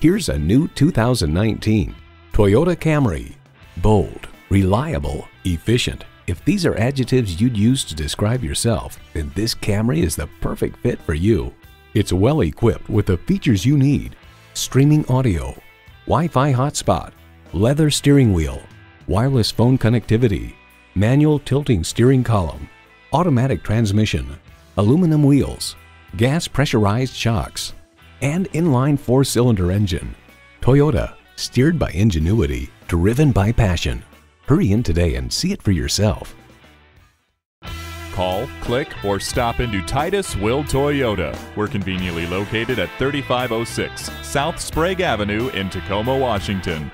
Here's a new 2019 Toyota Camry. Bold, reliable, efficient. If these are adjectives you'd use to describe yourself, then this Camry is the perfect fit for you. It's well equipped with the features you need. Streaming audio, Wi-Fi hotspot, leather steering wheel, wireless phone connectivity, manual tilting steering column, automatic transmission, aluminum wheels, gas pressurized shocks, and inline four-cylinder engine. Toyota, steered by ingenuity, driven by passion. Hurry in today and see it for yourself. Call, click, or stop into Titus Will Toyota. We're conveniently located at 3506 South Sprague Avenue in Tacoma, Washington.